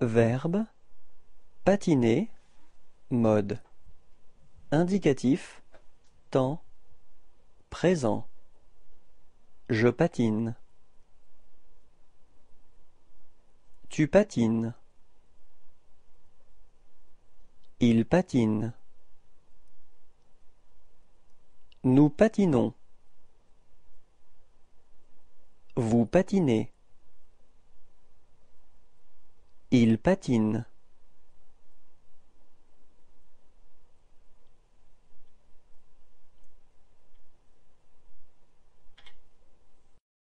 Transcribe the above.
Verbe. Patiner. Mode. Indicatif. Temps. Présent. Je patine. Tu patines. Il patine. Nous patinons. Vous patinez il patine